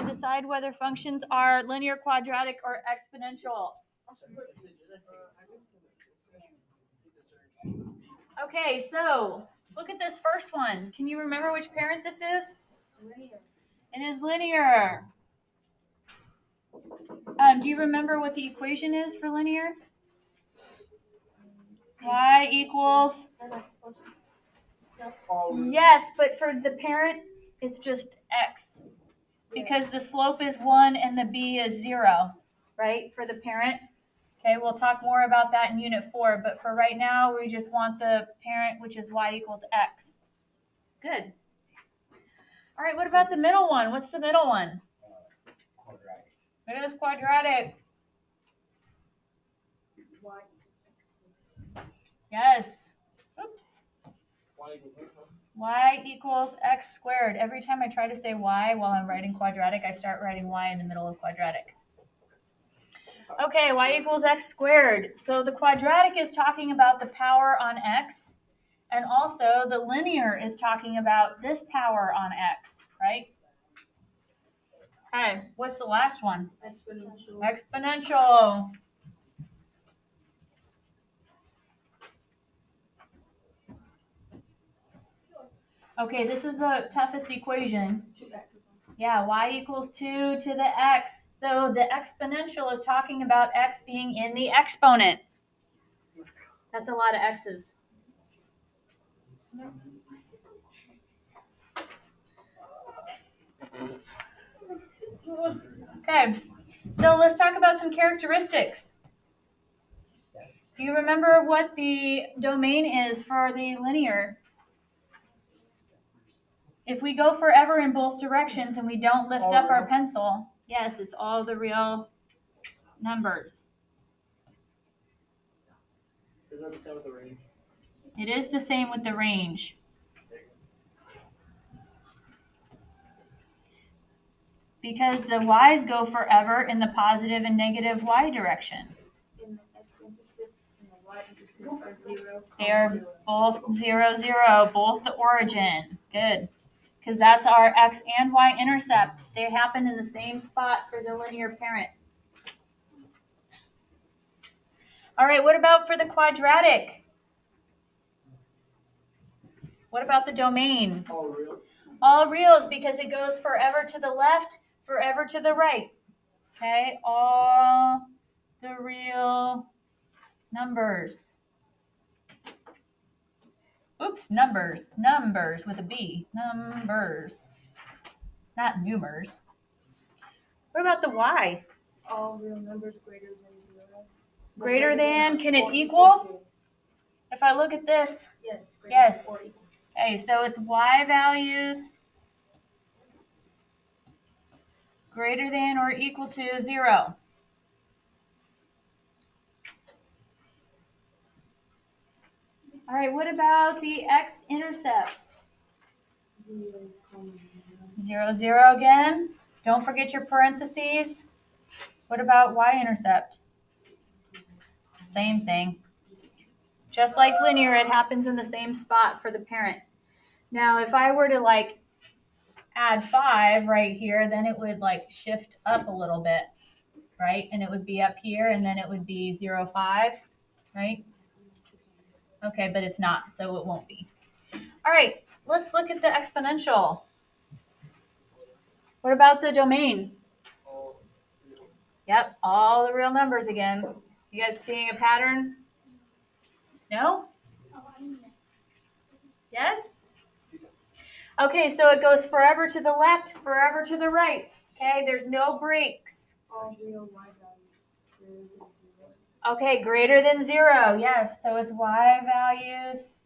to decide whether functions are linear, quadratic, or exponential. Okay, so look at this first one. Can you remember which parent this is? Linear. It is linear. Um, do you remember what the equation is for linear? Y equals. Yes, but for the parent, it's just x. Because the slope is 1 and the b is 0, right? For the parent. Okay, we'll talk more about that in unit 4, but for right now, we just want the parent, which is y equals x. Good. All right, what about the middle one? What's the middle one? Quadratic. It is quadratic. Y. Yes. Oops. Y equals x squared. Every time I try to say y while I'm writing quadratic, I start writing y in the middle of quadratic. Okay, y equals x squared. So the quadratic is talking about the power on x, and also the linear is talking about this power on x, right? Okay, what's the last one? Exponential. Exponential. Okay, this is the toughest equation. Two X. Yeah, y equals 2 to the x. So the exponential is talking about x being in the exponent. That's a lot of x's. Okay, so let's talk about some characteristics. Do you remember what the domain is for the linear? If we go forever in both directions and we don't lift All up our pencil, yes, it's all the real numbers. Is that the same with the range? It is the same with the range. Because the y's go forever in the positive and negative y direction. And the X intercept and the Y intercept are zero. They are both zero, zero, both the origin. Good. Because that's our x and y intercept. They happen in the same spot for the linear parent. All right, what about for the quadratic? What about the domain? All real. All reals because it goes forever to the left, forever to the right. Okay, all the real numbers. Oops, numbers, numbers with a B, numbers, not numers. What about the Y? All real numbers greater than zero. Greater than, can it or equal? If I look at this, Yes. greater Yes. than equal. okay, so it's Y values greater than or equal to zero. All right, what about the X intercept? Zero, zero. Zero, zero again. Don't forget your parentheses. What about y-intercept? Same thing. Just like linear, it happens in the same spot for the parent. Now, if I were to like add five right here, then it would like shift up a little bit, right? And it would be up here and then it would be zero, five, right? Okay, but it's not, so it won't be. All right, let's look at the exponential. What about the domain? Yep, all the real numbers again. You guys seeing a pattern? No? Yes? Okay, so it goes forever to the left, forever to the right. Okay, there's no breaks. All real Y values. Okay, greater than zero. Yes, so it's y values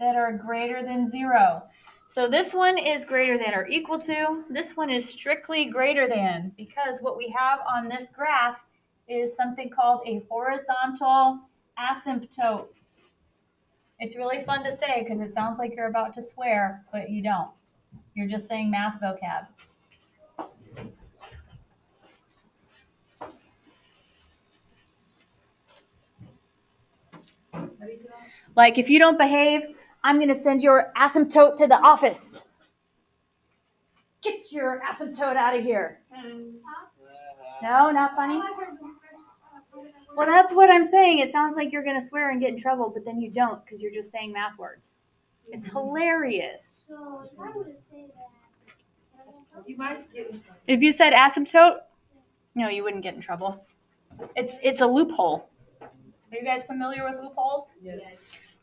that are greater than zero. So this one is greater than or equal to. This one is strictly greater than because what we have on this graph is something called a horizontal asymptote. It's really fun to say because it sounds like you're about to swear, but you don't. You're just saying math vocab. Like, if you don't behave, I'm going to send your asymptote to the office. Get your asymptote out of here. No, not funny. Oh, I heard the first- Well, that's what I'm saying. It sounds like you're going to swear and get in trouble, but then you don't because you're just saying math words. It's mm-hmm. hilarious. If I were to say that. You. If you said asymptote, no, you wouldn't get in trouble. It's it's a loophole. Are you guys familiar with loopholes? Yes.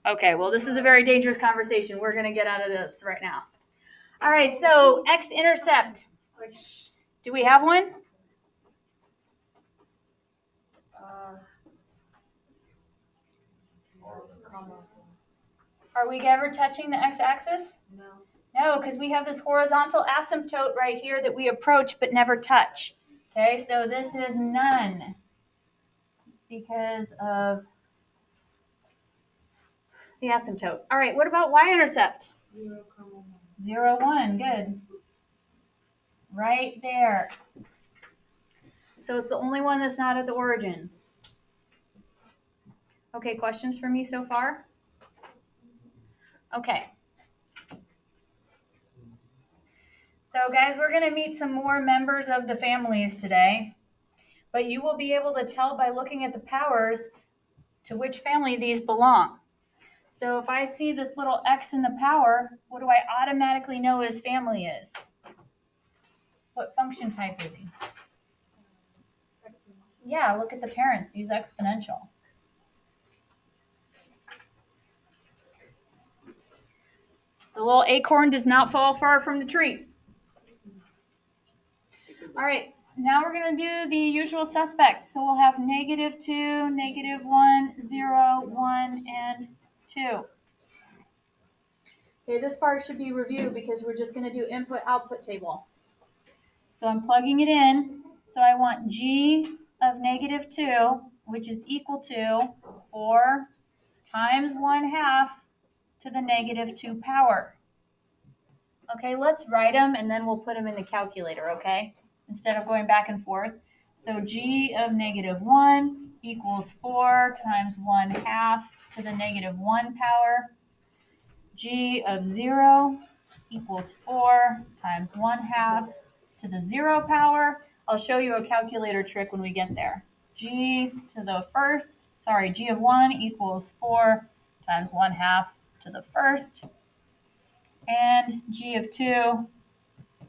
Okay, well, this is a very dangerous conversation. We're going to get out of this right now. All right, so x intercept. Do we have one? Uh. Are we ever touching the x axis? No. No, because we have this horizontal asymptote right here that we approach but never touch. Okay, so this is none because of the asymptote. All right, what about y-intercept? Zero comma one. Zero, one, good. Right there. So it's the only one that's not at the origin. Okay, questions for me so far? Okay. So, guys, we're going to meet some more members of the families today, but you will be able to tell by looking at the powers to which family these belong. So, if I see this little X in the power, what do I automatically know his family is? What function type is he? Yeah, look at the parents. He's exponential. The little acorn does not fall far from the tree. All right, now we're going to do the usual suspects. So we'll have negative 2, negative 1, 0, 1, and 2. Okay, this part should be review because we're just going to do input-output table. So I'm plugging it in. So I want g of negative 2, which is equal to 4 times 1 half to the negative 2 power. Okay, let's write them and then we'll put them in the calculator, okay? Instead of going back and forth. So g of negative 1 equals 4 times 1 half to the negative 1 power. g of 0 equals 4 times 1 half to the 0 power. I'll show you a calculator trick when we get there. g to the first, sorry, g of 1 equals 4 times 1 half to the first. And g of 2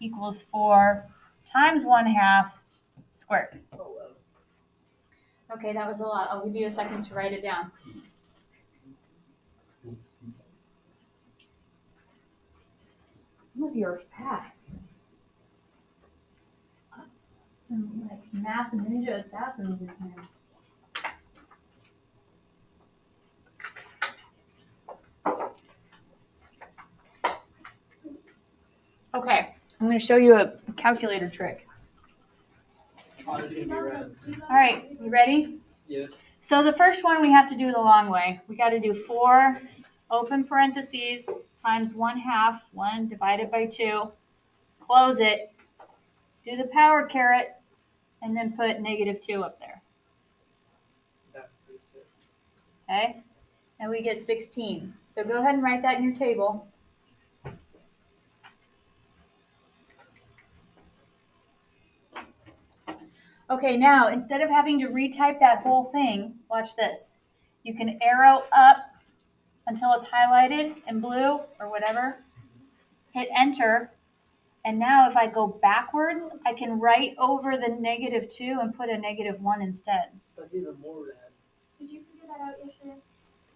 equals 4 times 1 half squared. Okay, that was a lot. I'll give you a second to write it down. Some of your past. Some like math ninja assassins in here. Okay, I'm going to show you a calculator trick. It's gonna be red. All right, you ready? Yeah. So the first one we have to do the long way. We got to do four open parentheses times one half, one divided by two, close it, do the power caret, and then put negative two up there. Okay? And we get 16. So go ahead and write that in your table. Okay, now instead of having to retype that whole thing, watch this. You can arrow up until it's highlighted in blue or whatever. Hit enter. And now if I go backwards, I can write over the negative 2 and put a negative 1 instead. That's even more red. Did you figure that out yesterday?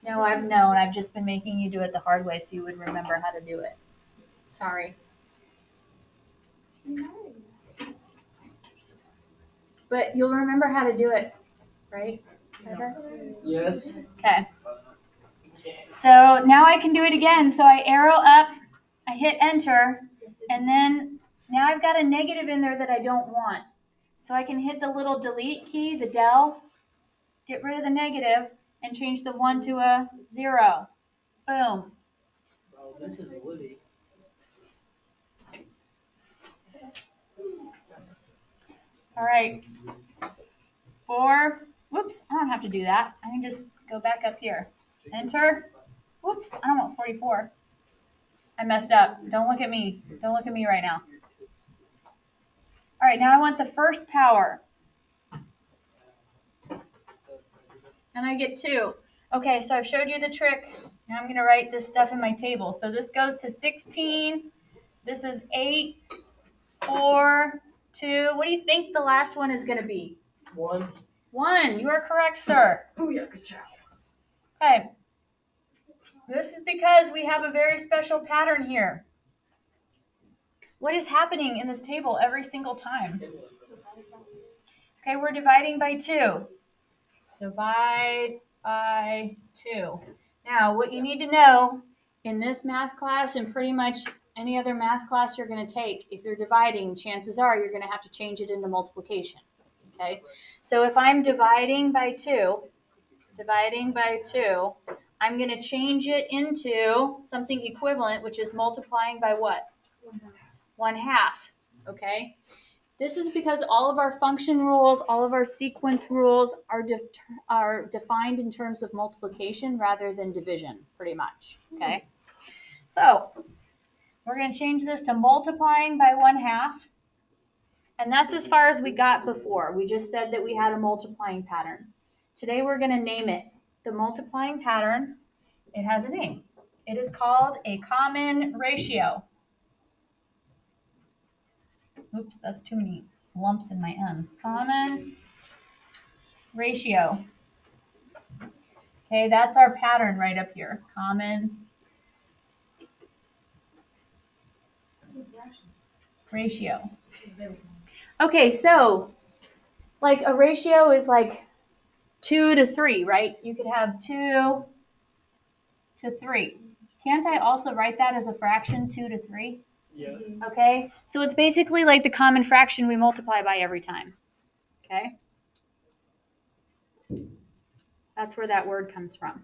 No, I've known. I've just been making you do it the hard way so you would remember how to do it. Sorry. No. But you'll remember how to do it, right? Heather? Yes. Okay. So now I can do it again. So I arrow up, I hit enter, and then now I've got a negative in there that I don't want. So I can hit the little delete key, the del, get rid of the negative, and change the one to a zero. Boom. Oh, this is Woody. All right. Four. Whoops, I don't have to do that. I can just go back up here. Enter. Whoops, I don't want 44. I messed up. Don't look at me. Don't look at me right now. All right, now I want the first power. And I get two. Okay, so I've showed you the trick. Now I'm going to write this stuff in my table. So this goes to 16. This is 8, 4, 2. What do you think the last one is going to be? One. 1. You are correct, sir. Oh, Booyah, ka-chow. Okay. This is because we have a very special pattern here. What is happening in this table every single time? Okay, we're dividing by 2. Divide by 2. Now, what you need to know in this math class and pretty much any other math class you're going to take, if you're dividing, chances are you're going to have to change it into multiplication. Okay? So if I'm dividing by 2, dividing by 2, I'm going to change it into something equivalent, which is multiplying by what? One half. Okay? This is because all of our function rules, all of our sequence rules are, de- are defined in terms of multiplication rather than division, pretty much. Okay? So, we're going to change this to multiplying by one half. And that's as far as we got before. We just said that we had a multiplying pattern. Today we're going to name it the multiplying pattern. It has a name. It is called a common ratio. Oops, that's too many lumps in my M. Common ratio. Okay, that's our pattern right up here. Common ratio. Okay, so like a ratio is like two to three, right? You could have two to three. Can't I also write that as a fraction, two to three? Yes. Okay, so it's basically like the common fraction we multiply by every time. Okay, that's where that word comes from.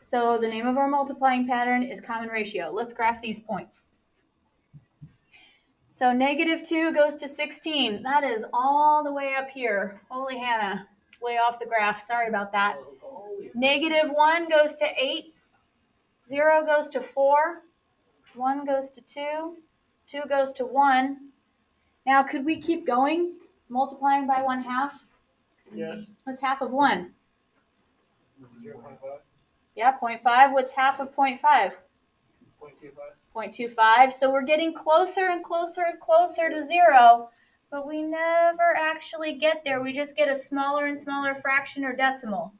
So the name of our multiplying pattern is common ratio. Let's graph these points. So negative 2 goes to 16. That is all the way up here. Holy Hannah, way off the graph. Sorry about that. Negative 1 goes to 8. 0 goes to 4. 1 goes to 2. 2 goes to 1. Now, could we keep going? Multiplying by 1 half? Yes. What's half of 1? Zero point five. Yeah, 0.5. What's half of 0.5? Point two five. 0.25. So we're getting closer and closer and closer to 0, but we never actually get there. We just get a smaller and smaller fraction or decimal.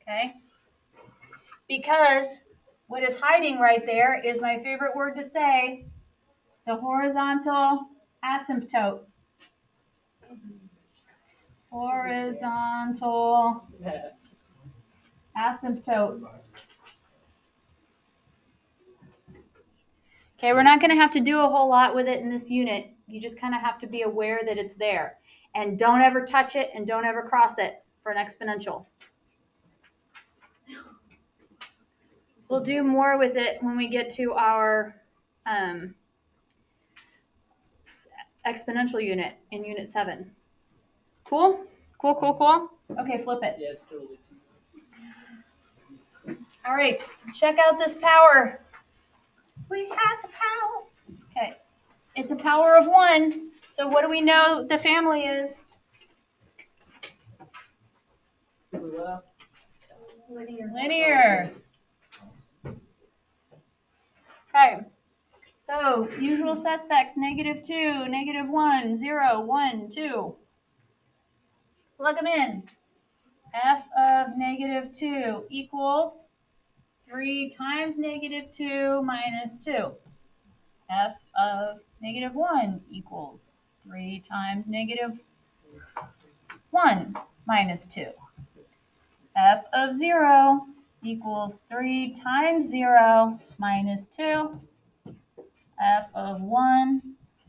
Okay? Because what is hiding right there is my favorite word to say the horizontal asymptote. Horizontal asymptote. Okay, we're not going to have to do a whole lot with it in this unit. You just kind of have to be aware that it's there. And don't ever touch it and don't ever cross it for an exponential. We'll do more with it when we get to our um, exponential unit in unit 7. Cool? Cool, cool, cool? Okay, flip it. Yeah, it's totally two. All right, check out this power. We have the power. Okay, it's a power of one. So what do we know the family is? Left. Linear. Okay, so usual suspects, negative two, negative one, zero, one, two. Plug them in. f of negative two equals 3 times negative 2 minus 2. f of negative 1 equals 3 times negative 1 minus 2. f of 0 equals 3 times 0 minus 2. f of 1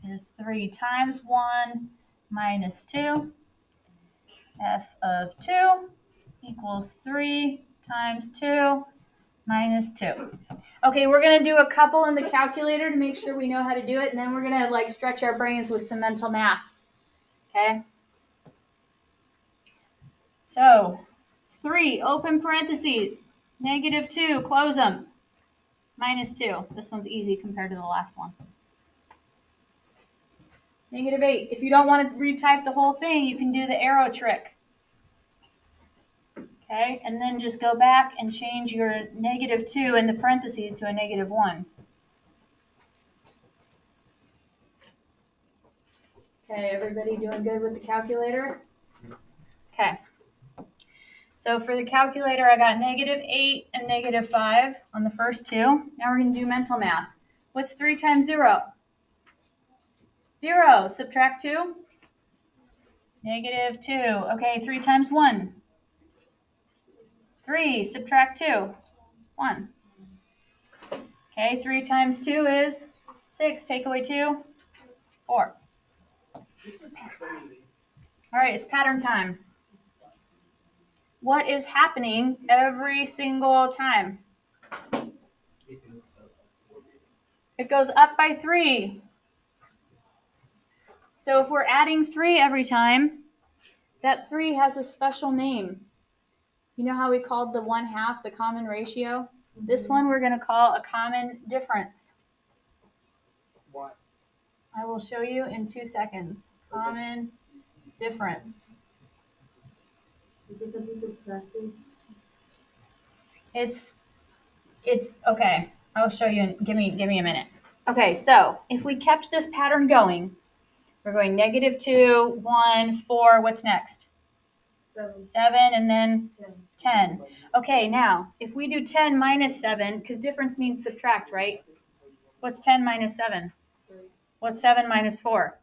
is 3 times 1 minus 2. f of 2 equals 3 times 2 minus 2. Okay, we're going to do a couple in the calculator to make sure we know how to do it, and then we're going to like stretch our brains with some mental math. Okay? So, 3, open parentheses, negative 2, close them, minus 2. This one's easy compared to the last one. Negative 8. If you don't want to retype the whole thing, you can do the arrow trick. Okay, and then just go back and change your negative 2 in the parentheses to a negative 1. Okay, everybody doing good with the calculator? Okay. So for the calculator, I got negative 8 and negative 5 on the first two. Now we're going to do mental math. What's 3 times 0? 0. Subtract 2. Negative 2. Okay, 3 times 1. 3. Subtract 2. 1. Okay, 3 times 2 is 6. Take away 2. 4. This is crazy. All right, it's pattern time. What is happening every single time? It goes up by three. So if we're adding three every time, that three has a special name. You know how we called the one half the common ratio? This one we're going to call a common difference. Why? I will show you in two seconds. Common difference. Is it because we subtracted? It's it's okay. I'll show you. in- Give me give me a minute. Okay, so if we kept this pattern going, we're going negative two, one, four. What's next? Seven. Seven, and then Ten. Ten. Okay, now if we do ten minus seven, because difference means subtract, right? What's ten minus seven? What's seven minus four?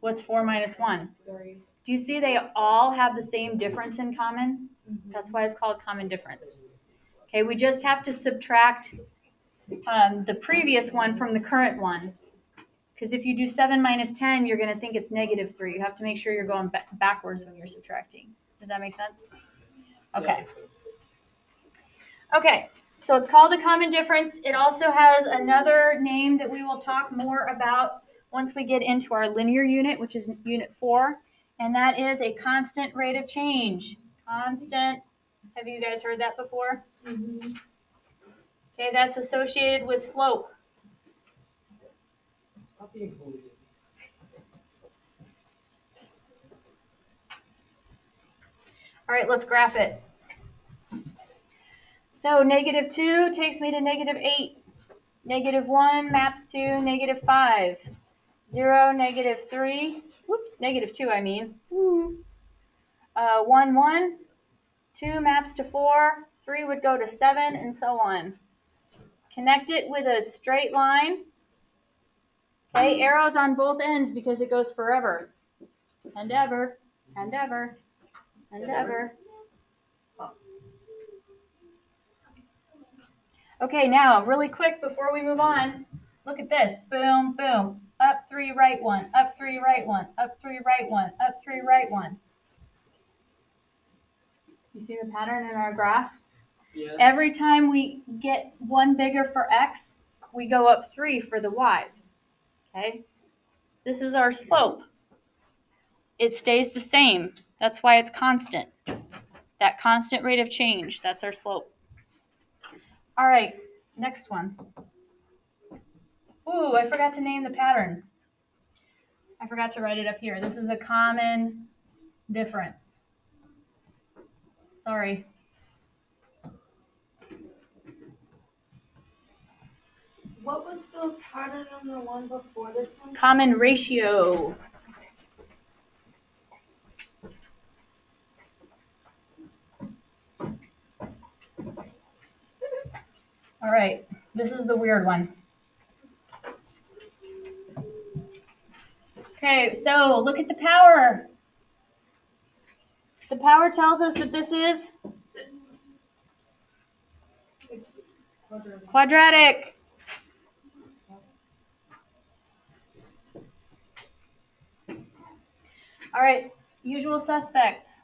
What's four minus one? Do you see they all have the same difference in common? That's why it's called common difference. Okay, we just have to subtract um, the previous one from the current one. Because if you do 7 minus 10, you're going to think it's negative 3. You have to make sure you're going ba- backwards when you're subtracting. Does that make sense? Okay. Okay, so it's called a common difference. It also has another name that we will talk more about once we get into our linear unit, which is unit 4, and that is a constant rate of change. Constant. Have you guys heard that before? Mm-hmm. Okay, that's associated with slope. All right, let's graph it. So negative 2 takes me to negative 8. Negative 1 maps to negative 5. 0, negative 3. Whoops, negative 2, I mean. Woo. Uh, 1, 1. 2 maps to 4. 3 would go to 7, and so on. Connect it with a straight line. Okay, arrows on both ends because it goes forever. And ever. And ever. And ever. Okay, now, really quick before we move on, look at this. Boom, boom. Up three, right one. Up three, right one. Up three, right one. Up three, right one. You see the pattern in our graph? Yes. Every time we get one bigger for x, we go up three for the y's. Okay? This is our slope. It stays the same. That's why it's constant. That constant rate of change, that's our slope. All right, next one. Ooh, I forgot to name the pattern. I forgot to write it up here. This is a common difference. Sorry. What was the pattern on the one before this one? Common ratio. All right, this is the weird one. Okay, so look at the power. The power tells us that this is Quadratic. All right, usual suspects.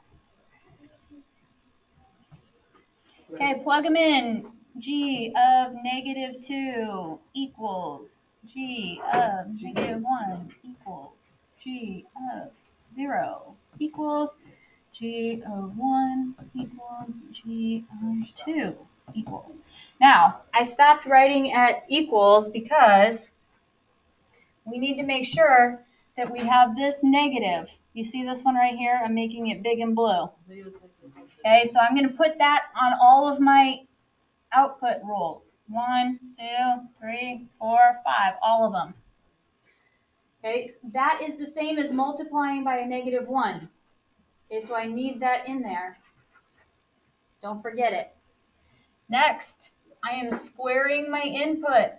Okay, plug them in. G of negative 2 equals G of negative 1 equals G of 0 equals G of 1 equals G of 2 equals. Now, I stopped writing at equals because we need to make sure that we have this negative. You see this one right here? I'm making it big and blue. Okay, so I'm going to put that on all of my output rules. One, two, three, four, five, all of them. Okay, that is the same as multiplying by a negative one. Okay, so I need that in there. Don't forget it. Next, I am squaring my input.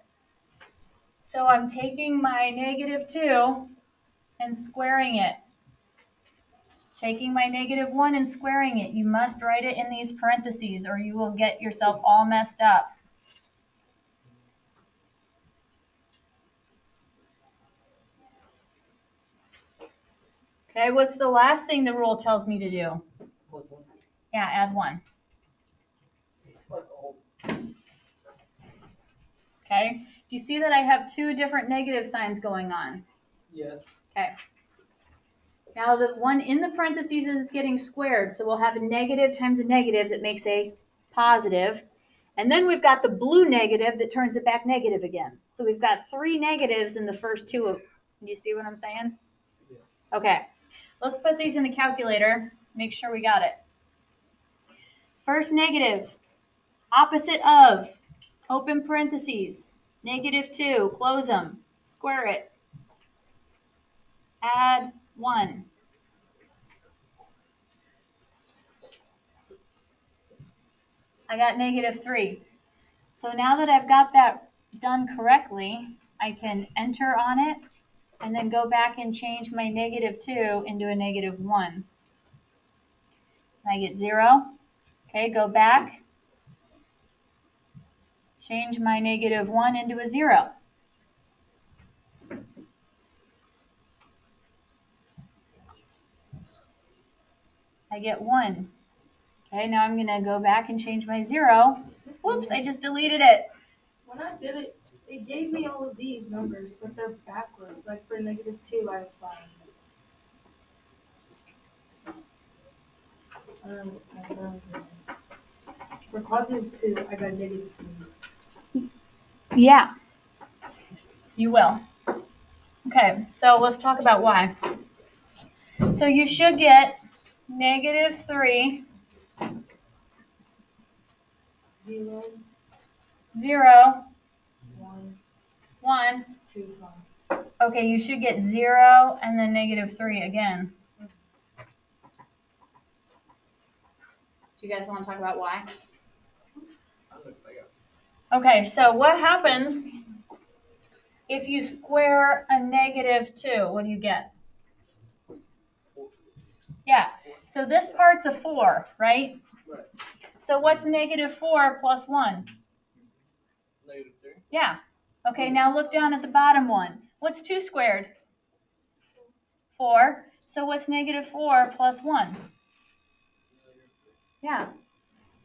So I'm taking my negative 2 and squaring it. Taking my negative 1 and squaring it. You must write it in these parentheses or you will get yourself all messed up. Okay, what's the last thing the rule tells me to do? Yeah, add 1. Okay, do you see that I have two different negative signs going on? Yes. Okay. Now the one in the parentheses is getting squared, so we'll have a negative times a negative that makes a positive. And then we've got the blue negative that turns it back negative again. So we've got three negatives in the first two of, do you see what I'm saying? Yeah. Okay, let's put these in the calculator, make sure we got it. First negative, opposite of, open parentheses, negative 2, close them, square it, add 1. I got negative 3. So now that I've got that done correctly, I can enter on it and then go back and change my negative 2 into a negative 1. I get 0. Okay, go back. Change my negative 1 into a 0. I get 1. Okay, now I'm going to go back and change my 0. Whoops, I just deleted it. When I did it, they gave me all of these numbers, but they're backwards. Like for negative two, I have five. Um, for positive two, I got negative three. Yeah, you will. Okay, so let's talk about why. So you should get negative 3, Zero, 0, one, 1. two, five. Okay, you should get 0 and then negative 3 again. Do you guys want to talk about why? Okay, so what happens if you square a negative 2? What do you get? Yeah, so this part's a 4, right? Right. So what's negative 4 plus 1? Negative three. Yeah. Okay, now look down at the bottom one. What's 2 squared? 4. So what's negative 4 plus 1? Yeah.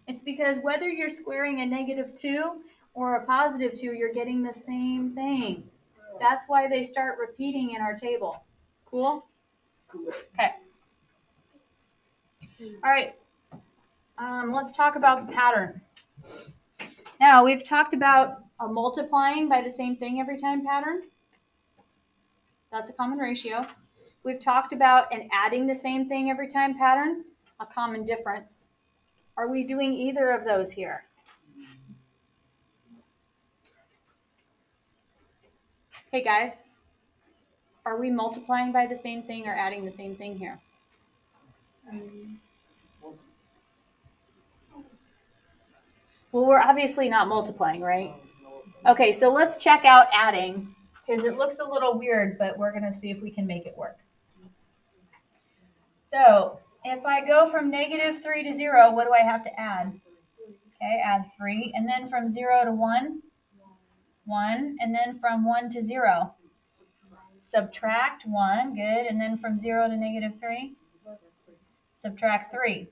It's because whether you're squaring a negative 2 or a positive 2, you're getting the same thing. That's why they start repeating in our table. Cool? Cool. Okay. All right. Um, let's talk about the pattern. Now, we've talked about a multiplying by the same thing every time pattern. That's a common ratio. We've talked about an adding the same thing every time pattern, a common difference. Are we doing either of those here? Hey guys, are we multiplying by the same thing or adding the same thing here? Um, Well, we're obviously not multiplying, right? Okay, so let's check out adding because it looks a little weird, but we're going to see if we can make it work. So if I go from negative 3 to 0, what do I have to add? Okay, add 3. And then from 0 to 1, 1. And then from 1 to 0, subtract 1. Good. And then from 0 to negative 3, subtract 3.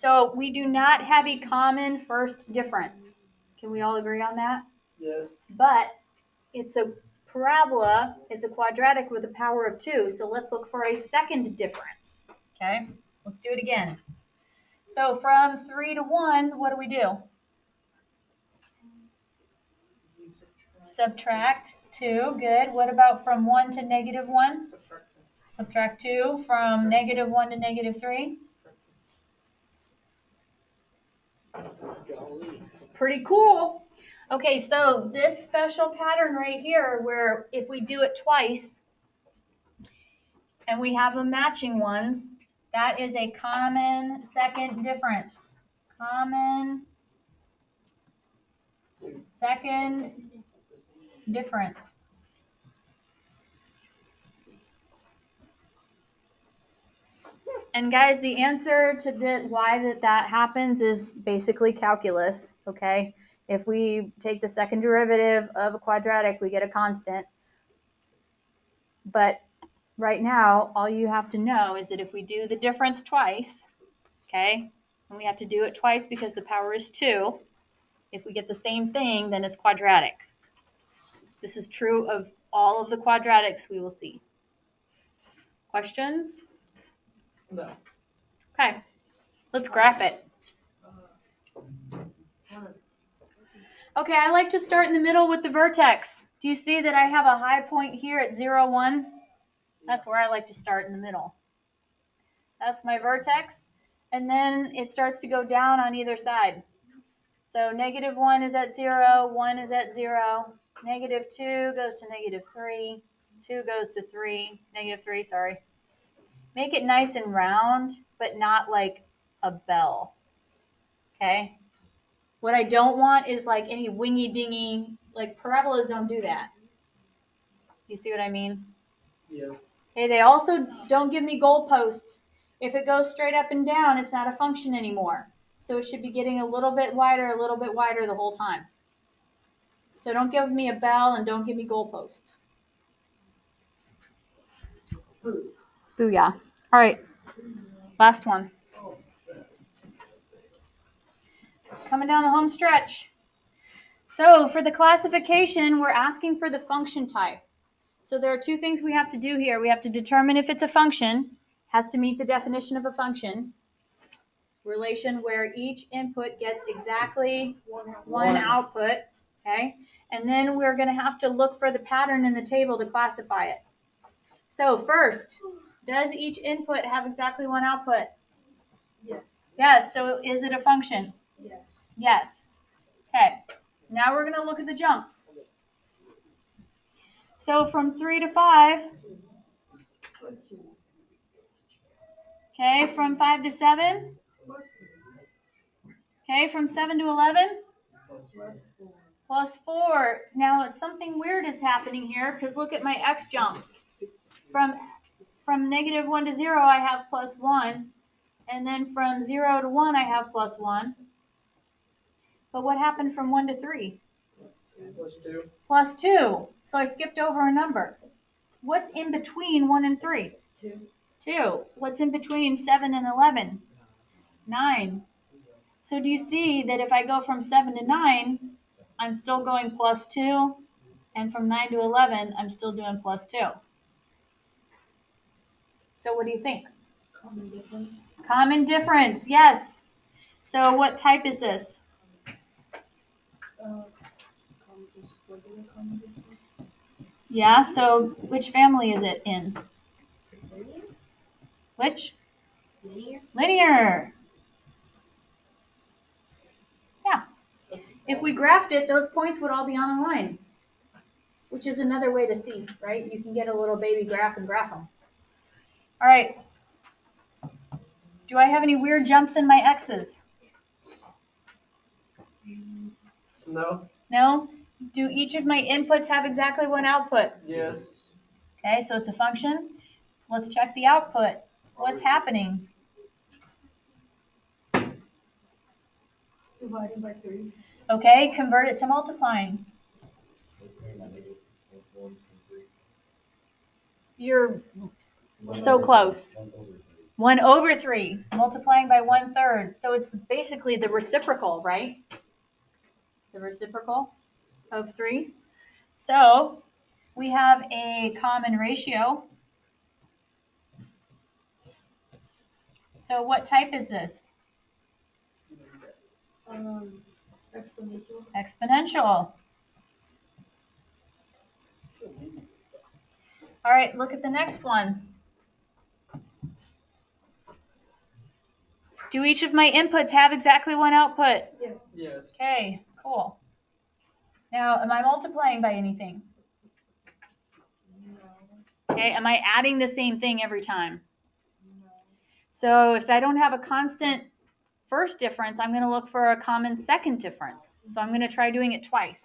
So we do not have a common first difference. Can we all agree on that? Yes. But it's a parabola, it's a quadratic with a power of 2. So let's look for a second difference. Okay, let's do it again. So from 3 to 1, what do we do? Subtract 2. Good. What about from 1 to negative 1? Subtraction. Subtract 2 from negative 1 to negative 3. It's pretty cool. Okay, so this special pattern right here, where if we do it twice and we have them matching ones, that is a common second difference. Common second difference. And guys, the answer to the why that that happens is basically calculus, okay? If we take the second derivative of a quadratic, we get a constant. But right now, all you have to know is that if we do the difference twice, okay, and we have to do it twice because the power is 2, if we get the same thing, then it's quadratic. This is true of all of the quadratics we will see. Questions? No. Okay, let's graph it. Okay, I like to start in the middle with the vertex. Do you see that I have a high point here at 0, 1? That's where I like to start in the middle. That's my vertex. And then it starts to go down on either side. So negative 1 is at 0, 1 is at 0, negative 2 goes to negative 3, 2 goes to 3, negative 3, sorry. Make it nice and round, but not like a bell. Okay? What I don't want is like any wingy dingy, like parabolas don't do that. You see what I mean? Yeah. Okay, they also don't give me goalposts. If it goes straight up and down, it's not a function anymore. So it should be getting a little bit wider, a little bit wider the whole time. So don't give me a bell and don't give me goalposts. Booyah. All right, last one. Coming down the home stretch. So for the classification, we're asking for the function type. So there are two things we have to do here. We have to determine if it's a function, has to meet the definition of a function. Relation where each input gets exactly one output, okay? And then we're gonna have to look for the pattern in the table to classify it. So first, does each input have exactly one output? Yes. Yes, so is it a function? Yes. Yes. Okay, now we're gonna look at the jumps. So from three to five, okay, from five to seven, okay, from seven to 11, plus four. Now it's something weird is happening here because look at my x jumps. From from negative one to zero, I have plus one, and then from zero to one, I have plus one. But what happened from one to three? Plus two. Plus two. So I skipped over a number. What's in between one and three? Two. Two. What's in between seven and eleven? Nine. So do you see that if I go from seven to nine, I'm still going plus two, and from nine to eleven, I'm still doing plus two. So what do you think? Common difference. Common difference, yes. So what type is this? Uh, common difference. Regular common difference. Yeah, so which family is it in? Linear. Which? Linear. Linear. Yeah. If we graphed it, those points would all be on a line, which is another way to see, right? You can get a little baby graph and graph them. All right. Do I have any weird jumps in my X's? No. No? Do each of my inputs have exactly one output? Yes. Okay, so it's a function. Let's check the output. What's happening? Dividing by three. Okay, convert it to multiplying. You're so close. One over three, multiplying by one third. So it's basically the reciprocal, right? The reciprocal of three. So we have a common ratio. So what type is this? Um, exponential. Exponential. All right, look at the next one. Do each of my inputs have exactly one output? Yes. Yes. Okay, cool. Now, am I multiplying by anything? No. Okay, am I adding the same thing every time? No. So if I don't have a constant first difference, I'm going to look for a common second difference. So I'm going to try doing it twice.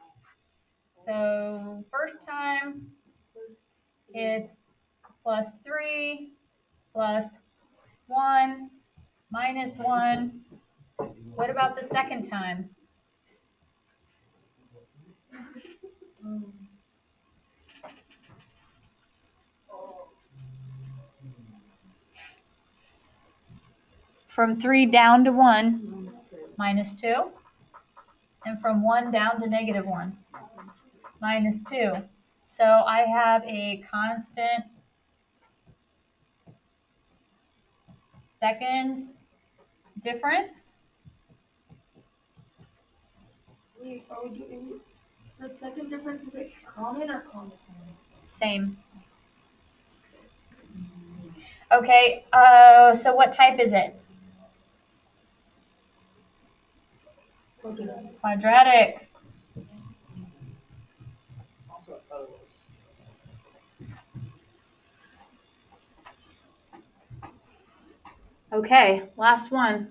So first time, it's plus 3 plus 1 minus 1. What about the second time? From 3 down to 1, minus 2. And from 1 down to negative 1, minus 2. So I have a constant second difference. Wait, are we doing the second difference is it common or constant? Same. Okay, uh, so what type is it? Quadratic. Quadratic. Also, I thought it was. Okay, last one.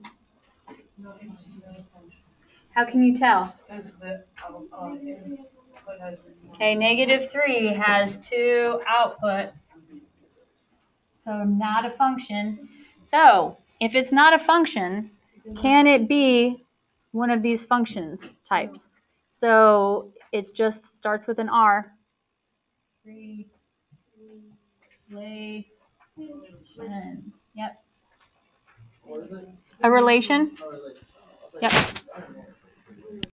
How can you tell? Okay, negative 3 has two outputs. So not a function. So if it's not a function, can it be one of these functions types? So it just starts with an R. Relation. Yep. A relation? Yep.